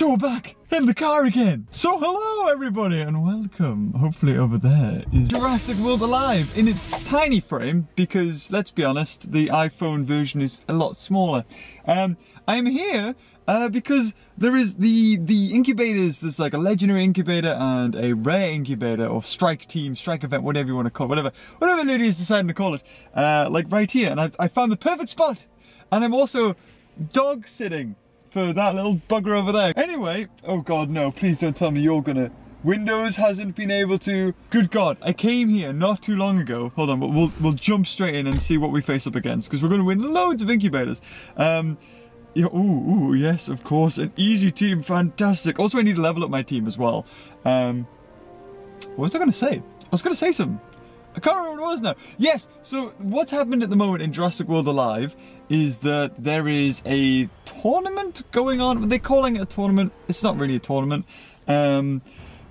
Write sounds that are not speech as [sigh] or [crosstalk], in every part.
So we're back in the car again. So hello everybody and welcome. Hopefully over there is Jurassic World Alive in its tiny frame because let's be honest, the iPhone version is a lot smaller. Um, I'm here uh, because there is the the incubators. There's like a legendary incubator and a rare incubator or strike team, strike event, whatever you want to call it, whatever whatever is deciding to call it. Uh, like right here, and I, I found the perfect spot, and I'm also dog sitting for that little bugger over there. Anyway, oh god no, please don't tell me you're gonna Windows hasn't been able to. Good God, I came here not too long ago. Hold on, but we'll, we'll jump straight in and see what we face up against because we're going to win loads of incubators. Um, yeah, ooh, ooh, yes, of course, an easy team, fantastic. Also, I need to level up my team as well. Um, what was I going to say? I was going to say something. I can't remember what it was now. Yes, so what's happened at the moment in Jurassic World Alive is that there is a tournament going on. They're calling it a tournament. It's not really a tournament. Um,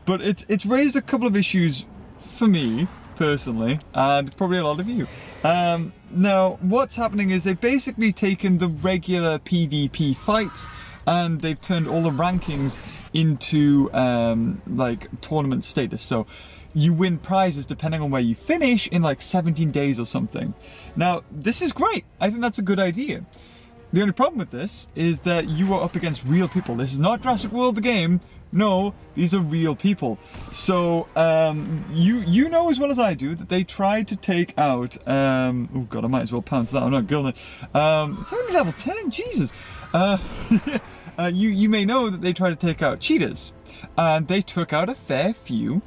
but it, it's raised a couple of issues for me, personally, and probably a lot of you. Um, now, what's happening is they've basically taken the regular PvP fights and they've turned all the rankings into um, like tournament status. So you win prizes depending on where you finish in like 17 days or something. Now, this is great. I think that's a good idea. The only problem with this is that you are up against real people. This is not Jurassic World the game. No, these are real people. So, um, you you know as well as I do that they tried to take out, um, oh god, I might as well pounce that, I'm not going um, it's only level 10, Jesus. Uh, [laughs] uh, you, you may know that they tried to take out cheetahs, and they took out a fair few,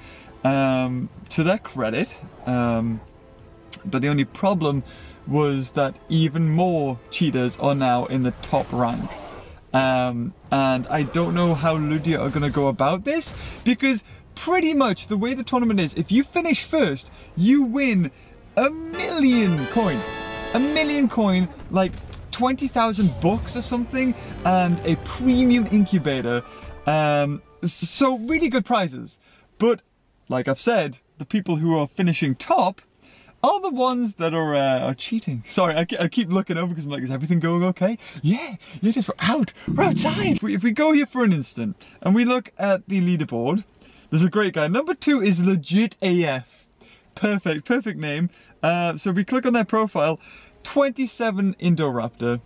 um, to their credit, um, but the only problem was that even more cheetahs are now in the top rank. Um, and I don't know how Ludia are going to go about this because pretty much the way the tournament is, if you finish first, you win a million coin. A million coin, like 20,000 bucks or something, and a premium incubator. Um, so really good prizes. But like I've said, the people who are finishing top are the ones that are uh, are cheating. Sorry, I, I, keep looking over because I'm like, is everything going okay? Yeah, yeah, is. We're out. We're outside. If we, if we go here for an instant and we look at the leaderboard, there's a great guy. Number two is legit AF. Perfect, perfect name. Uh, so if we click on their profile, 27 Indoraptor,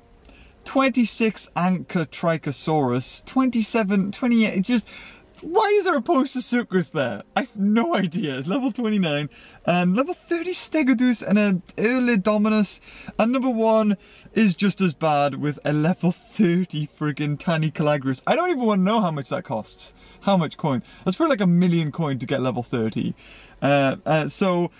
26 Ankylotrichosaurus, 27, 28, just why is there a poster Postosuchus there? I have no idea. Level 29 and level 30 Stegodeus and an Erlidominus. And number one is just as bad with a level 30 friggin' Tanycolagreus. I don't even want to know how much that costs. How much coin? That's probably like a million coin to get level 30. Uh, uh, so,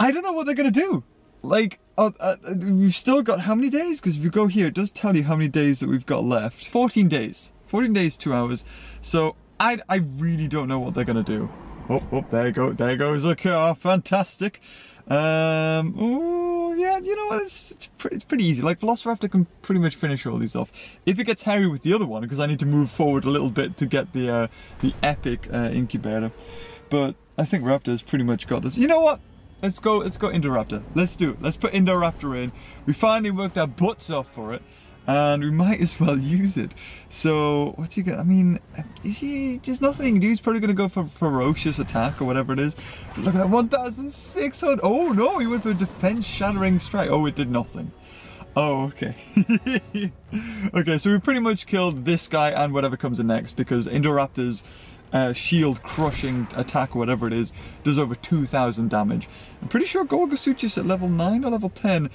I don't know what they're gonna do. Like, uh, uh we've still got how many days? Because if you go here, it does tell you how many days that we've got left. 14 days. 14 days, 2 hours. So I, I really don't know what they're to do. Oh, oh, there you go, there goes a car, fantastic. Um, oh, yeah, you know what, it's, it's, pretty, it's pretty easy. Like, Velociraptor can pretty much finish all these off. If it gets hairy with the other one, because I need to move forward a little bit to get the, uh, the epic uh, incubator. But I think Raptor's pretty much got this. You know what? Let's go, let's go Indoraptor. Let's do it. Let's put Indoraptor in. We finally worked our butts off for it and we might as well [laughs] use it. So, what's he got? I mean, he, there's nothing. He's probably going to go for ferocious attack or whatever it is. But look at that, 1,600. Oh no, he went for defense shattering strike. Oh, it did nothing. Oh, okay. [laughs] okay, so we pretty much killed this guy and whatever comes in next because Indoraptor's uh, shield crushing attack, whatever it is, does over 2,000 damage. I'm pretty sure Gorgosuchus at level 9 or level 10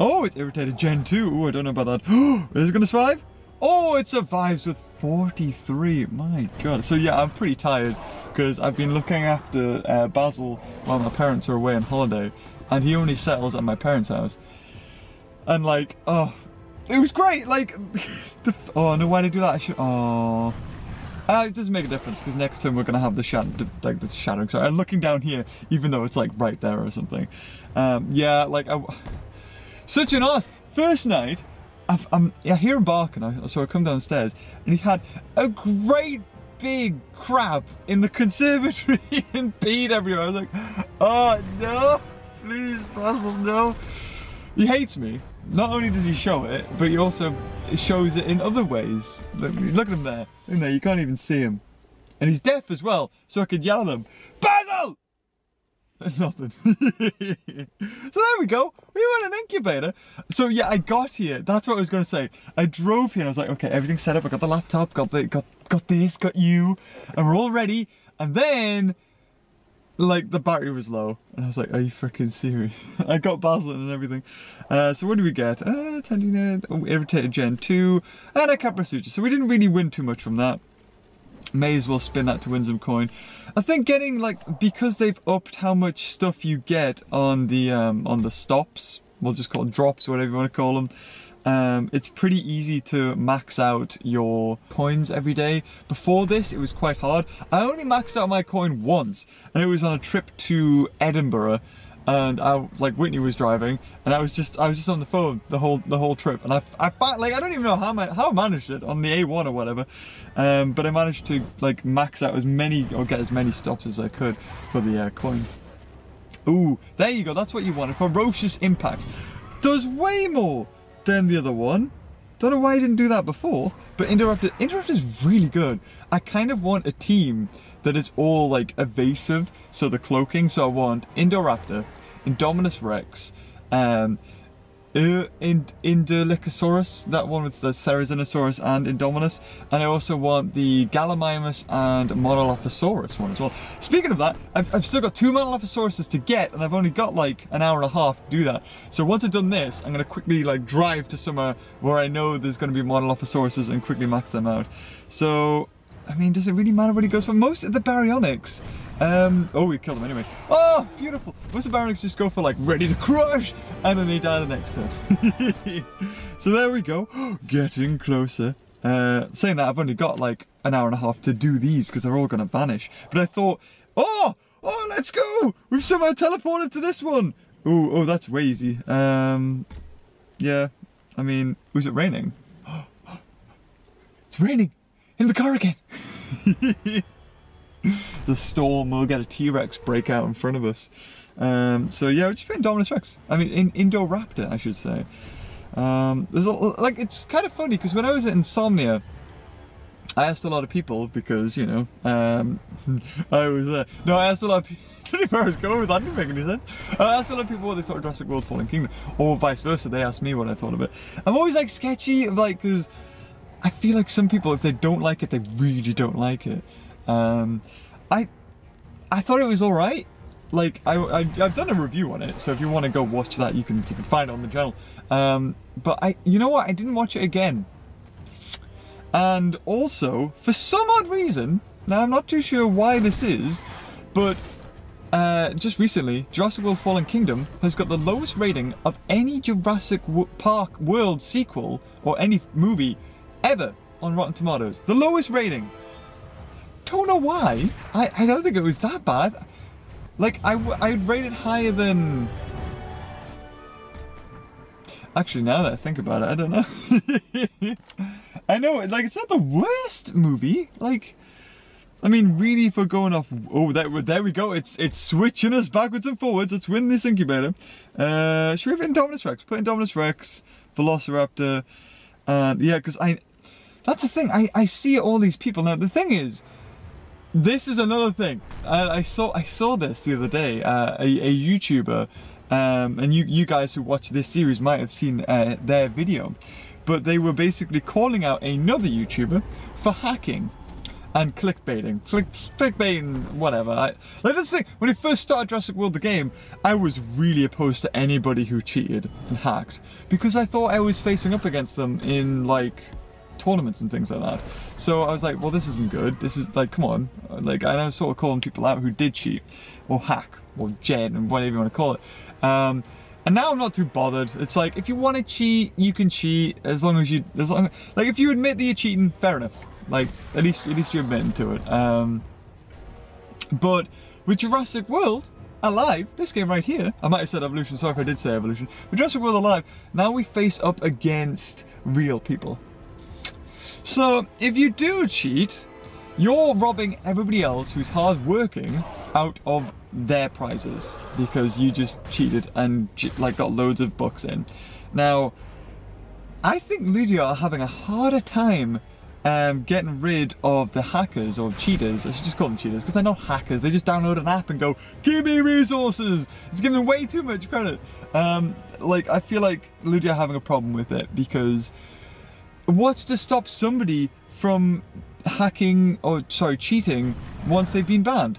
Oh, it's Irritator Gen 2. Ooh, I don't know about that. [gasps] is it to survive? Oh, it survives with 43. My god. So yeah, I'm pretty tired because I've been looking after uh, Basil while my parents are away on holiday and he only settles at my parents' house. And like, oh, it was great. Like, [laughs] oh no, why did I do that? I should, oh. Uh, it doesn't make a difference because next time we're gonna have the shadow, like the shadowing. Sorry, I'm looking down here, even though it's like right there or something. Um, yeah, like I, such an ass. First night, i am um, I hear him barking, I, so I come downstairs, and he had a great big crab in the conservatory [laughs] and peed everywhere. I was like, oh no, please Basil, no. He hates me. Not only does he show it, but he also shows it in other ways. Look, look at him there. In there, you can't even see him. And he's deaf as well, so I could yell at him, Basil! [laughs] Nothing. [laughs] so there we go. We went an incubator. So yeah, I got here. That's what I was gonna say. I drove here and I was like, okay, everything's set up. I got the laptop, got the got got this, got you, and we're all ready. And then like the battery was low and I was like are you freaking serious [laughs] I got Basil and everything uh, so what do we get uh, Tendina, oh, Irritator gen 2 and a Capra so we didn't really win too much from that may as well spin that to win some coin I think getting like because they've upped how much stuff you get on the um, on the stops we'll just call drops whatever you want to call them um, it's pretty easy to max out your coins every day. Before this, it was quite hard. I only maxed out my coin once, and it was on a trip to Edinburgh. And I, like Whitney was driving, and I was just, I was just on the phone the whole, the whole trip. And I, I, like, I don't even know how I, how I managed it on the A1 or whatever. Um, but I managed to like max out as many or get as many stops as I could for the uh, coin. Ooh, there you go. That's what you wanted. Ferocious impact does way more than the other one. Don't know why I didn't do that before, but Interrupted, Indoraptor is really good. I kind of want a team that is all like evasive, so the cloaking, so I want Indoraptor, Indominus Rex, um, uh, Ind that one with the Therizinosaurus and Indominus. And I also want the Gallimimus and Monolophosaurus one as well. Speaking of that, I've, I've still got two Monolophosauruses to get and I've only got like an hour and a half to do that. So once I've done this, I'm gonna quickly like drive to somewhere where I know there's gonna be Monolophosauruses and quickly max them out. So I mean, does it really matter what he goes for? Most of the baryonyx, um, oh, we killed him anyway. Oh, beautiful. Most of the baryonyx just go for like ready to crush, and then they die the next turn. [laughs] so there we go, [gasps] getting closer. Uh, saying that, I've only got like an hour and a half to do these because they're all going to vanish. But I thought, oh, oh, let's go. We've somehow teleported to this one. Oh, oh, that's way easy. Um, yeah, I mean, was it raining? [gasps] it's raining in the car again. [laughs] the storm will get a T-Rex break out in front of us. Um, so yeah, we're just playing Dominus Rex. I mean, in Indoraptor, I should say. Um, there's a, like it's kind of funny because when I was at Insomnia, I asked a lot of people because you know um, [laughs] I was uh, no, I asked a lot of people. Where I was going with that. Didn't make any sense. I asked a lot of people what they thought of Jurassic World: Fallen Kingdom, or vice versa. They asked me what I thought of it. I'm always like sketchy, like because I feel like some people, if they don't like it, they really don't like it. Um, I I thought it was all right. Like I, I have done a review on it, so if you want to go watch that, you can you can find it on the channel. Um, but I, you know what? I didn't watch it again. And also, for some odd reason, now I'm not too sure why this is, but uh, just recently, Jurassic World Fallen Kingdom has got the lowest rating of any Jurassic Park World sequel or any movie ever on Rotten Tomatoes. The lowest rating. Don't know why. I, I don't think it was that bad. Like, I, I'd rate it higher than... Actually, now that I think about it, I don't know. [laughs] I know, like, it's not the worst movie. Like, I mean, really, for going off... Oh, there, there we go. It's it's switching us backwards and forwards. Let's win this incubator. Uh, should we have Indominus Rex? Put Indominus Rex, Velociraptor. Uh, yeah, because I that's the thing. I, I see all these people. Now, the thing is, this is another thing. I, I saw I saw this the other day. Uh, a, a YouTuber, um, and you, you guys who watch this series might have seen uh, their video. But they were basically calling out another YouTuber for hacking and clickbaiting. Click, clickbaiting, whatever. I, like this thing, when I first started Jurassic World the game, I was really opposed to anybody who cheated and hacked. Because I thought I was facing up against them in like tournaments and things like that. So I was like, well, this isn't good. This is like, come on. Like, I was sort of calling people out who did cheat or hack or gen and whatever you want to call it. Um, and now I'm not too bothered. It's like, if you want to cheat, you can cheat as long as you, as long, like if you admit that you're cheating, fair enough. Like, at least, at least you're admitting to it. Um, but with Jurassic World, Alive, this game right here, I might have said Evolution, sorry if I did say Evolution, but Jurassic World Alive, now we face up against real people. So if you do cheat, you're robbing everybody else who's hard working out of their prizes because you just cheated and like got loads of bucks in. Now, I think Ludia are having a harder time um, getting rid of the hackers or cheaters. I should just call them cheaters because they're not hackers. They just download an app and go, give me resources. It's giving them way too much credit. Um, like, I feel like Ludia are having a problem with it because what's to stop somebody from hacking or, sorry, cheating once they've been banned?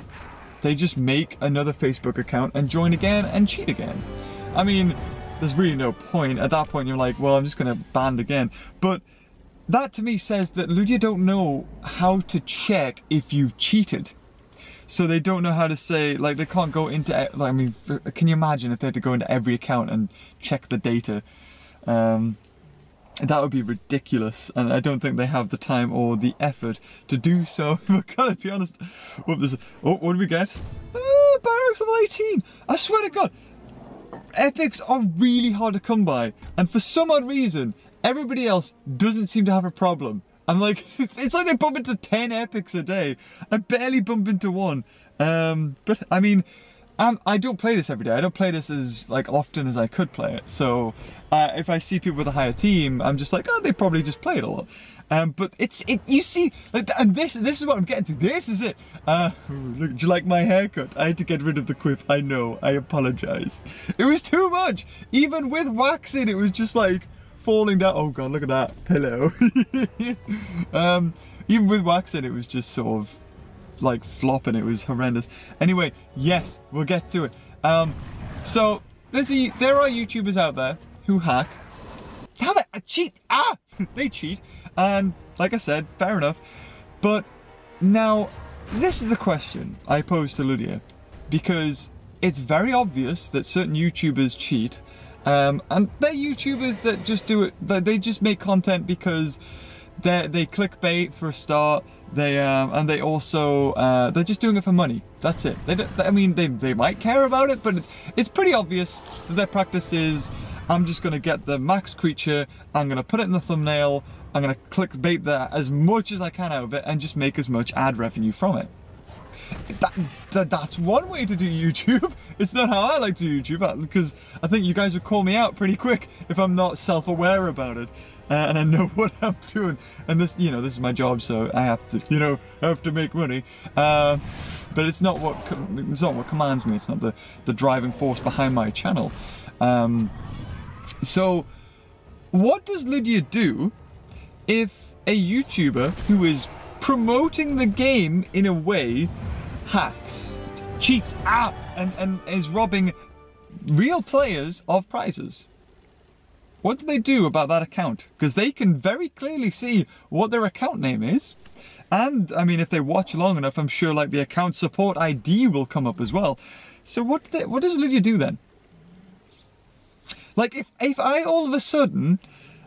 They just make another Facebook account and join again and cheat again. I mean, there's really no point. At that point, you're like, well, I'm just going to ban again. But that to me says that Ludia don't know how to check if you've cheated. So they don't know how to say, like they can't go into, like, I mean, can you imagine if they had to go into every account and check the data? Um, that would be ridiculous and I don't think they have the time or the effort to do so. [laughs] but gotta be honest, oh, what do we get? Oh, Barracks level 18! I swear to God, epics are really hard to come by and for some odd reason, Everybody else doesn't seem to have a problem. I'm like, [laughs] it's like they bump into 10 epics a day. I barely bump into one. Um, but I mean, I'm, I do not play this every day. I don't play this as like often as I could play it. So uh, if I see people with a higher team, I'm just like, oh, they probably just play it a lot. Um, but it's it. You see, and this this is what I'm getting to. This is it. Uh, [laughs] look, do you like my haircut? I had to get rid of the quiff. I know. I apologize. It was too much. Even with waxing, it was just like falling down. Oh god, look at that pillow. [laughs] um, even with waxing, it was just sort of like flopping. It was horrendous. Anyway, yes, we'll get to it. Um, so there's a, there are YouTubers out there who hack. Damn it, I cheat. Ah, [laughs] they cheat. And like I said, fair enough. But now, this is the question I pose to Ludia because it's very obvious that certain YouTubers cheat um, and they're YouTubers that just do it, they just make content because they they clickbait for a start, they um, and they also, uh, they're just doing it for money. That's it. They, I mean, they, they might care about it, but it's pretty obvious that their practice is, I'm just gonna get the max creature, I'm gonna put it in the thumbnail, I'm gonna clickbait that as much as I can out of it and just make as much ad revenue from it that, that, that's one way to do YouTube. [laughs] It's not how I like to YouTube because I think you guys would call me out pretty quick if I'm not self-aware about it. Uh, and I know [laughs] what I'm doing. And this, you know, this is my job, so I have to, you know, I have to make money. Uh, but it's not what it's not what commands me. It's not the the driving force behind my channel. Um, so, what does Ludia do if a YouTuber who is promoting the game in a way hacks, cheats out, and, and is robbing real players of prizes. What do they do about that account? Because they can very clearly see what their account name is. And, I mean, if they watch long enough, I'm sure, like, the account support ID will come up as well. So what, do they, what does Ludia do then? Like, if, if I all of a sudden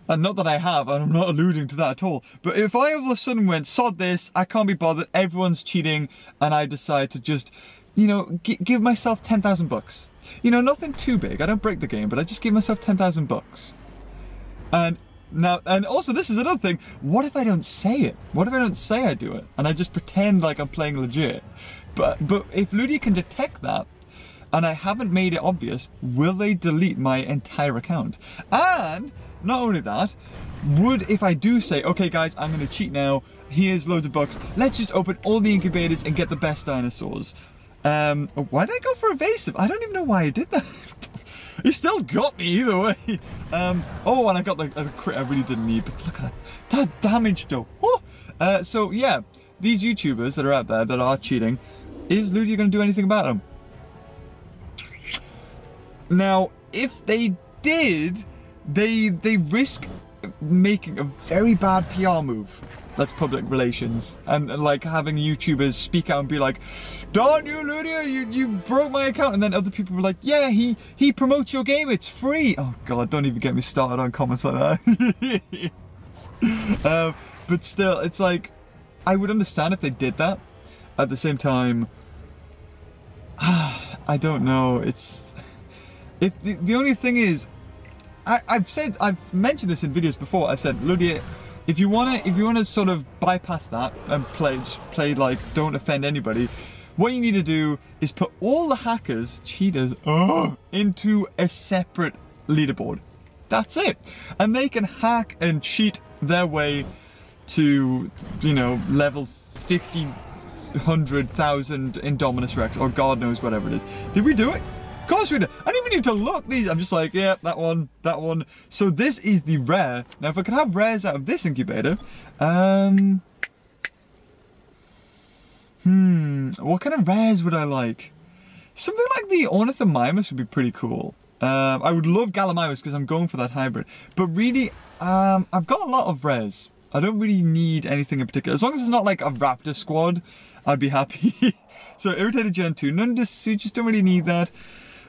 and not that I have, and I'm not alluding to that at all, but if I all of a sudden went, sod this, I can't be bothered, everyone's cheating, and I decide to just, you know, give myself 10,000 bucks. You know, nothing too big, I don't break the game, but I just give myself 10,000 bucks. And now, and also this is another thing, what if I don't say it? What if I don't say I do it, and I just pretend like I'm playing legit? But, but if Ludia can detect that, and I haven't made it obvious, will they delete my entire account? And not only that, would if I do say, okay guys, I'm gonna cheat now, here's loads of bucks, let's just open all the incubators and get the best dinosaurs. Um, why did I go for evasive? I don't even know why I did that. [laughs] he still got me either way. [laughs] Um, oh, and I got the, the crit I really didn't need, but look at that, that damage though. Oh! Uh, so yeah, these YouTubers that are out there that are cheating, is Ludia gonna do anything about them? Now, if they did, they they risk making a very bad PR move. That's public relations. And, and, like having YouTubers speak out and be like, Don't you, Ludia, you, you broke my account. And then other people were like, yeah, he, he promotes your game, it's free. Oh God, don't even get me started on comments like that. [laughs] um, but still, it's like, I would understand if they did that. At the same time, [sighs] I don't know, it's, if the, the only thing is, I, have said, I've mentioned this in videos before. I've said, Ludia, if you wanna, if you wanna sort of bypass that and play, play like don't offend anybody, what you need to do is put all the hackers, cheaters, oh, into a separate leaderboard. That's it. And they can hack and cheat their way to, you know, level 50, 100,000 Indominus Rex, or God knows whatever it is. Did we do it? Of course we did. Even need to look these. I'm just like, yeah, that one, that one. So this is the rare. Now, if I could have rares out of this incubator, um, hmm, what kind of rares would I like? Something like the Ornithomimus would be pretty cool. Um, I would love Gallimimus because I'm going for that hybrid. But really, um, I've got a lot of rares. I don't really need anything in particular. As long as it's not like a Raptor squad, I'd be happy. [laughs] so Irritator Gen 2, none this, you just don't really need that.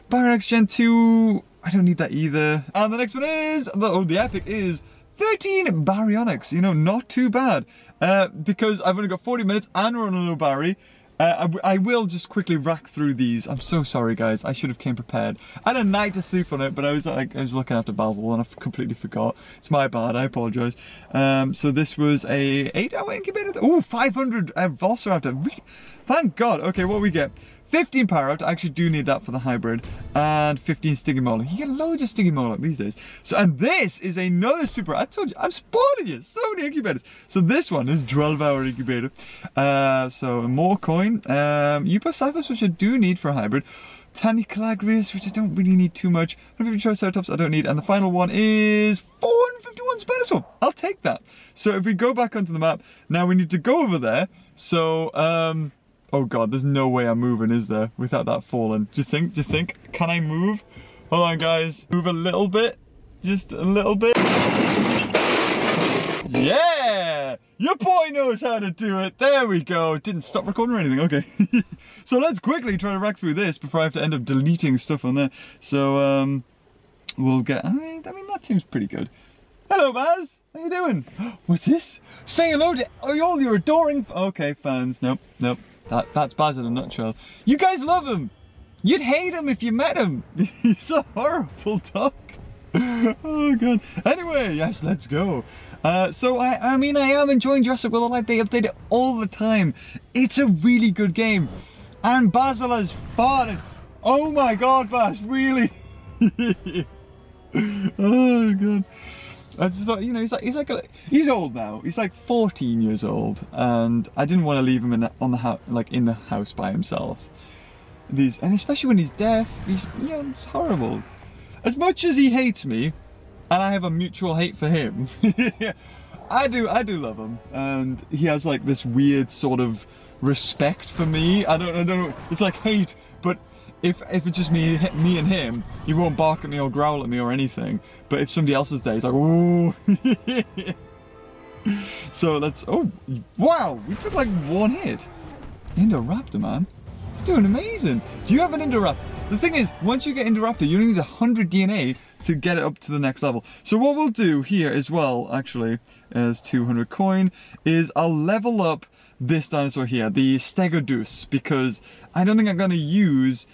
Baryonyx Gen 2, I don't need that either. And the next one is, oh, the epic is 13 Baryonyx. You know, not too bad. Uh, because I've only got 40 minutes and we're on a low Barry. Uh, I, I, will just quickly rack through these. I'm so sorry, guys. I should have came prepared. I had a night to sleep on it, but I was like, I was looking after Basil and I completely forgot. It's my bad. I apologize. Um, so this was a eight-hour incubator. Oh, 500 uh, Velociraptor. Thank God. Okay, what we get? 15 Parrot, I actually do need that for the hybrid, and 15 Stygimoloch. You get loads of Stygimoloch these days. So, and this is another super, I told you, I'm spoiling you, so many incubators. So this one is 12 hour incubator. Uh, so more coin, um, Euoplocephalus, which I do need for a hybrid. Tanycolagreus, which I don't really need too much. 150 Triceratops, I don't need. And the final one is 451 Spinosaur. I'll take that. So if we go back onto the map, now we need to go over there. So, um, Oh god, there's no way I'm moving, is there? Without that falling. Do you think, do you think? Can I move? Hold on guys, move a little bit. Just a little bit. Yeah! Your boy knows how to do it. There we go. Didn't stop recording or anything. Okay. [laughs] so let's quickly try to rack through this before I have to end up deleting stuff on there. So, um, we'll get, I mean, I mean that seems pretty good. Hello, Baz. How you doing? [gasps] What's this? Say hello to all your adoring, okay, fans. Nope, nope. That, that's Baz in a nutshell. You guys love him. You'd hate him if you met him. [laughs] He's a horrible dog. [laughs] oh god. Anyway, yes, let's go. Uh, so I, I mean, I am enjoying Jurassic World Alive. They update it all the time. It's a really good game. And Basil has farted. Oh my god, Baz, really? [laughs] oh god. I just thought, you know, he's like, he's like, a, he's old now. He's like 14 years old, and I didn't want to leave him in the, on the house, like in the house by himself. These, and especially when he's deaf, he's, you know, it's horrible. As much as he hates me, and I have a mutual hate for him, [laughs] I do, I do love him, and he has like this weird sort of respect for me. I don't, I don't know. It's like hate, if if it's just me me and him, he won't bark at me or growl at me or anything. But if somebody else is there, he's like, ooh. [laughs] so let's, oh, wow, we took like one hit. Indoraptor, man. It's doing amazing. Do you have an Indoraptor? The thing is, once you get Indoraptor, you need 100 DNA to get it up to the next level. So what we'll do here as well, actually, as 200 coin, is I'll level up this dinosaur here, the Stegosaurus, because I don't think I'm going to use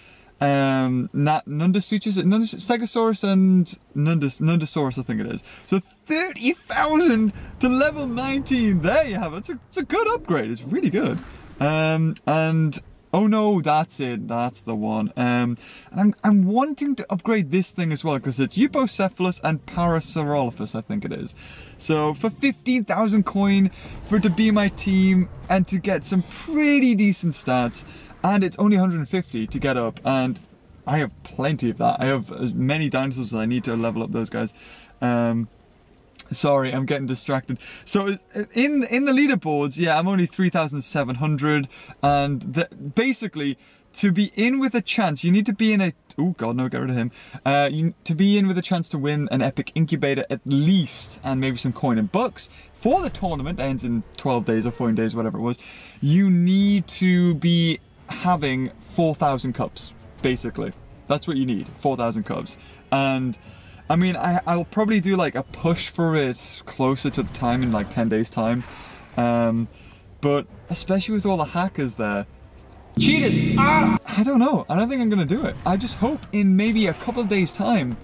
um, not Nundasuchus, Stegosaurus and Nundus, Nundosaurus, I think it is. So 30,000 to level 19. There you have it. It's a, it's a good upgrade. It's really good. Um, and oh no, that's it. That's the one. Um, I'm, I'm wanting to upgrade this thing as well because it's Euoplocephalus and Parasaurolophus, I think it is. So for 15,000 coin for it to be my team and to get some pretty decent stats, and it's only 150 to get up and I have plenty of that. I have as many dinosaurs as I need to level up those guys. Um, sorry, I'm getting distracted. So in in the leaderboards, yeah, I'm only 3,700 and the, basically to be in with a chance, you need to be in a, oh god no, get rid of him. Uh, you, to be in with a chance to win an epic incubator at least, and maybe some coin and bucks, for the tournament, ends in 12 days or 14 days, whatever it was, you need to be having 4,000 cups, basically. That's what you need, 4,000 cups. And I mean, I, I'll probably do like a push for it closer to the time in like 10 days time. Um, but especially with all the hackers there, cheaters, ah! I don't know, I don't think I'm gonna do it. I just hope in maybe a couple of days time,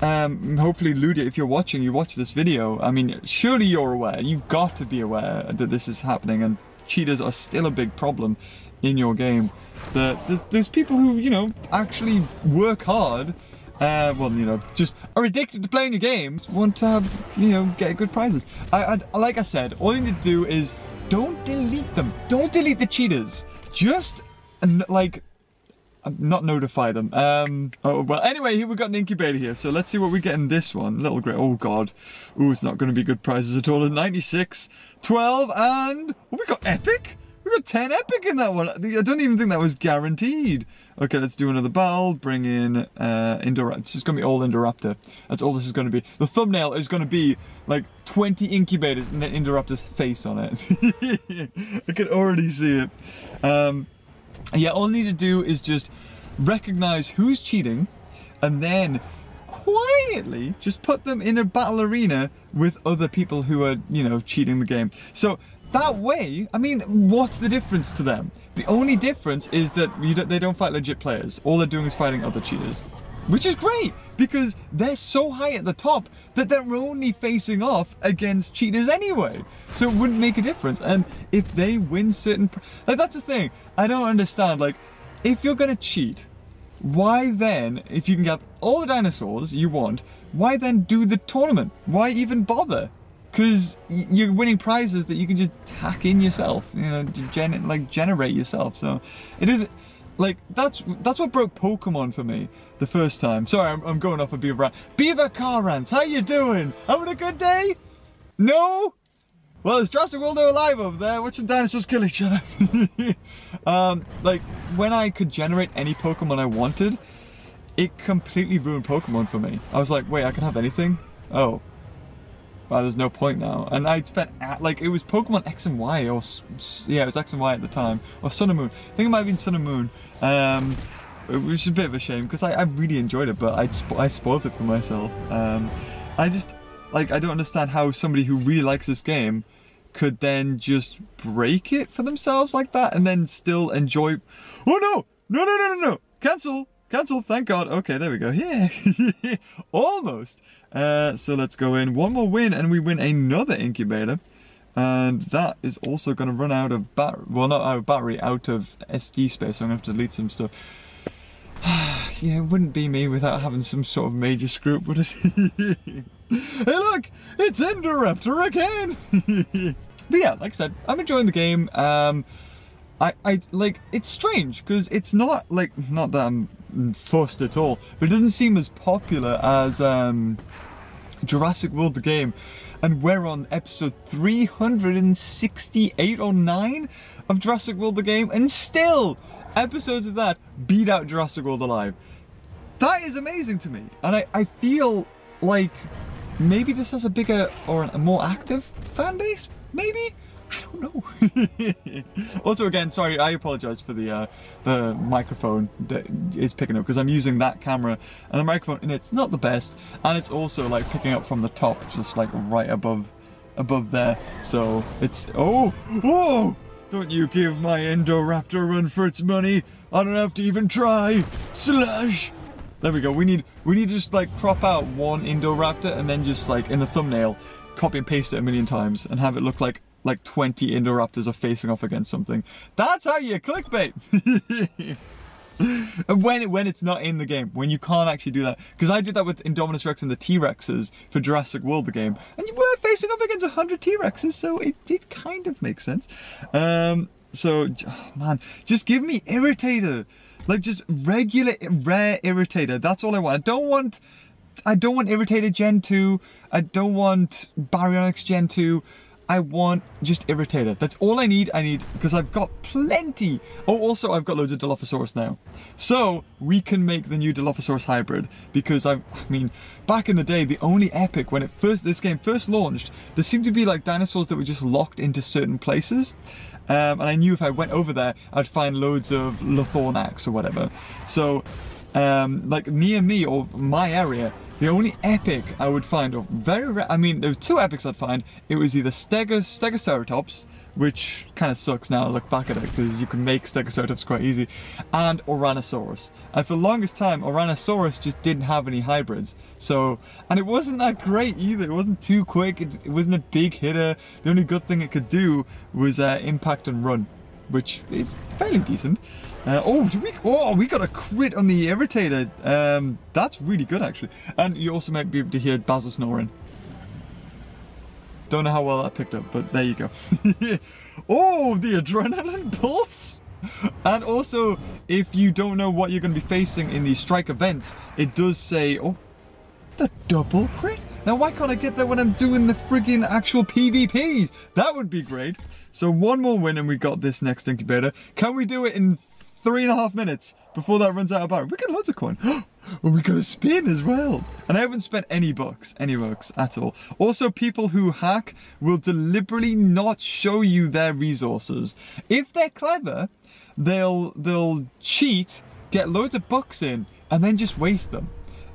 um, hopefully Ludia, if you're watching, you watch this video, I mean, surely you're aware, you've got to be aware that this is happening and cheaters are still a big problem in your game. That there's, there's people who, you know, actually work hard uh, well, you know, just are addicted to playing your games, want to have, you know, get good prizes. I, I, like I said, all you need to do is don't delete them. Don't delete the cheaters. Just, like, not notify them. Um, oh, well, anyway, here we've got an incubator here, so let's see what we get in this one. Little great, oh god. Ooh, it's not going to be good prizes at all. 96, 12, and, oh, we got epic? We got 10 epic in that one. I don't even think that was guaranteed. Okay, let's do another battle. Bring in uh, Indoraptor. This is going to be all Indoraptor. That's all this is going to be. The thumbnail is going to be like 20 incubators and then Indoraptor's face on it. [laughs] I can already see it. Um, yeah, all I need to do is just recognize who's cheating and then quietly just put them in a battle arena with other people who are, you know, cheating the game. So that way, I mean, what's the difference to them? The only difference is that don't, they don't fight legit players. All they're doing is fighting other cheaters. Which is great, because they're so high at the top that they're only facing off against cheaters anyway. So it wouldn't make a difference. And if they win certain... Like, that's the thing. I don't understand. Like, if you're going to cheat, why then, if you can get all the dinosaurs you want, why then do the tournament? Why even bother? Because you're winning prizes that you can just hack in yourself, you know, gen like generate yourself. So it is like that's that's what broke Pokemon for me the first time. Sorry, I'm, I'm going off a Beaver rant. Beaver car rants, how you doing? Having a good day? No? Well, it's Jurassic World they're alive over there, watching dinosaurs kill each other. [laughs] um, like, when I could generate any Pokemon I wanted, it completely ruined Pokemon for me. I was like, wait, I can have anything? Oh, well, there's no point now. And I'd spent, like, it was Pokemon X and Y, or, yeah, it was X and Y at the time, or Sun and Moon. I think it might have been Sun and Moon, um, which is a bit of a shame, because I, I, really enjoyed it, but I, spo I spoiled it for myself. Um, I just, like, I don't understand how somebody who really likes this game could then just break it for themselves like that, and then still enjoy, oh no, no, no, no, no, no, cancel, cancel, thank God, okay, there we go, [laughs] yeah, [laughs] almost. Uh, so let's go in. One more win and we win another incubator. And that is also going to run out of battery. Well, not out of battery, out of SD space. So I'm going to have to delete some stuff. [sighs] yeah, it wouldn't be me without having some sort of major screw up, would it? [laughs] hey look! It's Indoraptor again! [laughs] but yeah, like I said, I'm enjoying the game. Um, I, I, like, it's strange, because it's not, like, not that I'm fussed at all. But it doesn't seem as popular as um, Jurassic World the game. And we're on episode 368 or 9 of Jurassic World the game. And still, episodes of that beat out Jurassic World Alive. That is amazing to me. And I, I feel like maybe this has a bigger or a more active fan base, maybe? I don't know. [laughs] also, again, sorry, I apologize for the uh, the microphone that is picking up because I'm using that camera and the microphone and it's not the best and it's also like picking up from the top, just like right above above there. So it's oh oh! Don't you give my Indoraptor run for its money? I don't have to even try. Slash. There we go. We need we need to just like crop out one Indoraptor and then just like in the thumbnail copy and paste it a million times and have it look like like 20 Indoraptors are facing off against something. That's how you clickbait! [laughs] when it when it's not in the game, when you can't actually do that. Because I did that with Indominus Rex and the T-Rexes for Jurassic World, the game. And you were facing off against 100 T-Rexes, so it did kind of make sense. Um, so, oh man, just give me Irritator. Like, just regular, rare Irritator. That's all I want. I don't want... I don't want Irritator Gen 2. I don't want Baryonyx Gen 2. I want just Irritator. That's all I need. I need, because I've got plenty. Oh, also I've got loads of Dilophosaurus now. So we can make the new Dilophosaurus hybrid because I've, I mean, back in the day, the only epic when it first, this game first launched, there seemed to be like dinosaurs that were just locked into certain places. Um, and I knew if I went over there, I'd find loads of Lythronax or whatever. So, um, like near me or my area, the only epic I would find, or very rare, I mean, there were two epics I'd find. It was either Stego, Stegoceratops, which kind of sucks now I look back at it, because you can make Stegoceratops quite easy, and Ouranosaurus. And for the longest time, Ouranosaurus just didn't have any hybrids. So, and it wasn't that great either. It wasn't too quick, it, it wasn't a big hitter. The only good thing it could do was uh, impact and run. which is fairly decent. Uh, oh, we, oh, we got a crit on the Irritator. Um, that's really good, actually. And you also might be able to hear Basil snoring. Don't know how well that picked up, but there you go. [laughs] oh, the Adrenaline [laughs] Pulse! And also, if you don't know what you're going to be facing in these strike events, it does say, oh, the double crit? Now why can't I get that when I'm doing the frigging actual PvPs? That would be great. So one more win and we got this next incubator. Can we do it in three and a half minutes before that runs out of battery? We get loads of coin. [gasps] oh, we got a spin as well. And I haven't spent any bucks, any bucks at all. Also, people who hack will deliberately not show you their resources. If they're clever, they'll they'll cheat, get loads of bucks in, and then just waste them.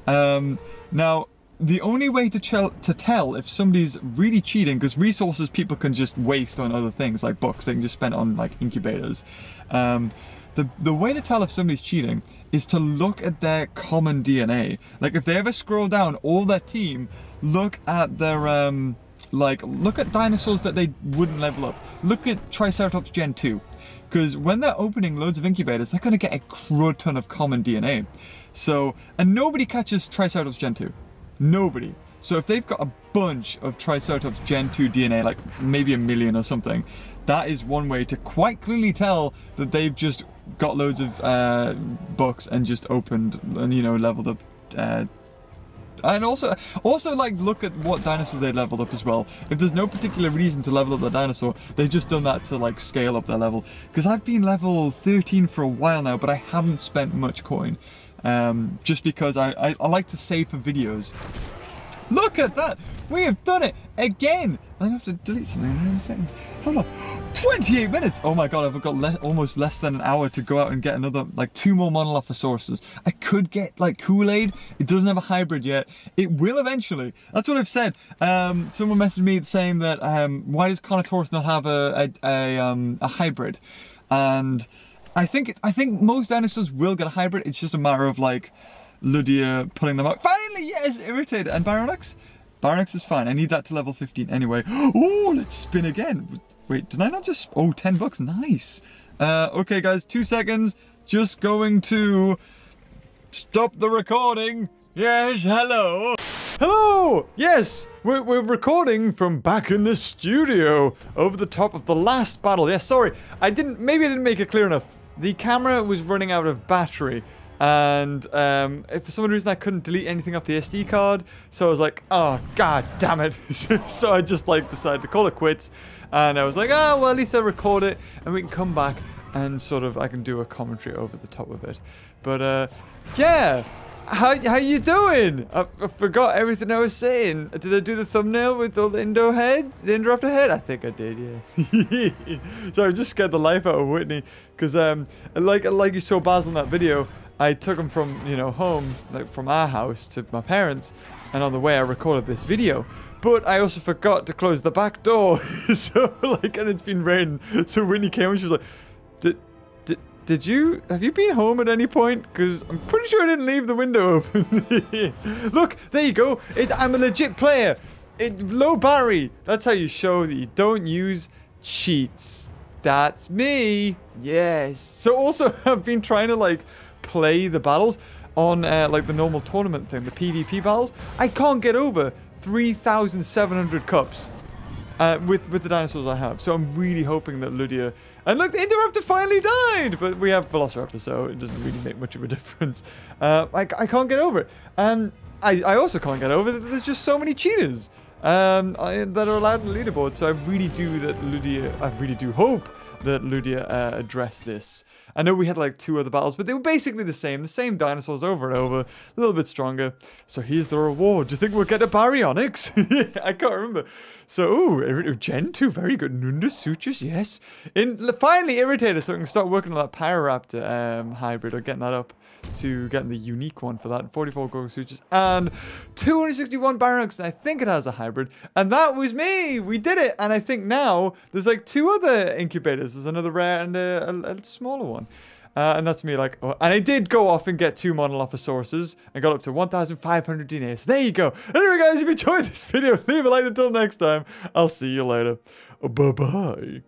Um, now, the only way to, to tell if somebody's really cheating, because resources people can just waste on other things, like books, they can just spend on like incubators. Um, the, the way to tell if somebody's cheating is to look at their common DNA. Like if they ever scroll down all their team, look at their, um, like, look at dinosaurs that they wouldn't level up. Look at Triceratops Gen 2. Because when they're opening loads of incubators, they're to get a crud ton of common DNA. So, and nobody catches Triceratops Gen 2. Nobody. So if they've got a bunch of Triceratops Gen 2 DNA, like maybe a million or something, that is one way to quite clearly tell that they've just got loads of uh, books and just opened and, you know, leveled up uh, and also, also like look at what dinosaurs they leveled up as well. If there's no particular reason to level up the dinosaur, they've just done that to like scale up their level. Because I've been level 13 for a while now, but I haven't spent much coin um, just because I, I, I like to save for videos. Look at that! We have done it again! I have to delete something in a second. Hold on. 28 minutes! Oh my god, I've got le almost less than an hour to go out and get another, like two more Monolophosaurus. I could get like Kool-Aid. It doesn't have a hybrid yet. It will eventually. That's what I've said. Um, someone messaged me saying that, um, why does Carnotaurus not have a, a, a, um, a hybrid? And I think I think most dinosaurs will get a hybrid. It's just a matter of like Ludia pulling them out. Finally, yes, Irritator. And Baryonyx? Baryonyx is fine. I need that to level 15 anyway. [gasps] Oh, let's spin again. Wait, did I not just... Oh, 10 bucks. Nice. Uh, okay, guys, two seconds. Just going to stop the recording. Yes, hello. Hello! Yes, we're, we're recording from back in the studio over the top of the last battle. Yes, sorry, I didn't, maybe I didn't make it clear enough the camera was running out of battery and um, for some reason I couldn't delete anything off the SD card so I was like oh god damn it [laughs] so I just like decided to call it quits and I was like oh well at least I'll record it and we can come back and sort of I can do a commentary over the top of it but uh, yeah how, how you doing? I, I, forgot everything I was saying. Did I do the thumbnail with all the Indo head? The Indoraptor head? I think I did, yes. [laughs] so I just scared the life out of Whitney. Because, um, like, like you saw Baz in that video, I took them from, you know, home, like from our house to my parents. And on the way, I recorded this video. But I also forgot to close the back door. [laughs] so, like, and it's been raining. So Whitney came and she was like, did, did, did you, have you been home at any point? Because I'm pretty sure I didn't leave the window [laughs] open. Look, there you go. It, I'm a legit player. It, low battery. That's how you show that you don't use cheats. That's me. Yes. So also, [laughs] I've been trying to like play the battles on uh, like the normal tournament thing, the PvP battles. I can't get over 3,700 cups uh, with with the dinosaurs I have. So I'm really hoping that Ludia... And look, the Indoraptor finally died! But we have Velociraptor, so it doesn't really make much of a [laughs] difference. Uh, I, I can't get over it. And I, I also can't get over that there's just so many cheaters um, that are allowed in the leaderboard. So I really do that Ludia... I really do hope that Ludia uh, addressed this. I know we had like two other battles, but they were basically the same. The same dinosaurs over and over. A little bit stronger. So here's the reward. Do you think we'll get a Baryonyx? [laughs] I can't remember. So, ooh, Gen 2, very good. Nundasuchus, yes. In Finally Irritator, so I can start working on that Pyroraptor um, hybrid or getting that up to getting the unique one for that. 44 Gorgosuchus and 261 Baryonyx. I think it has a hybrid. And that was me. We did it. And I think now there's like two other incubators. There's another rare and a, a, a smaller one. Uh, and that's me like, oh, and I did go off and get two Monolophosaurus and got up to 1,500 DNA. So there you go. Anyway, guys, if you enjoyed this [laughs] video, leave a like until next time. I'll see you later. Bye-bye.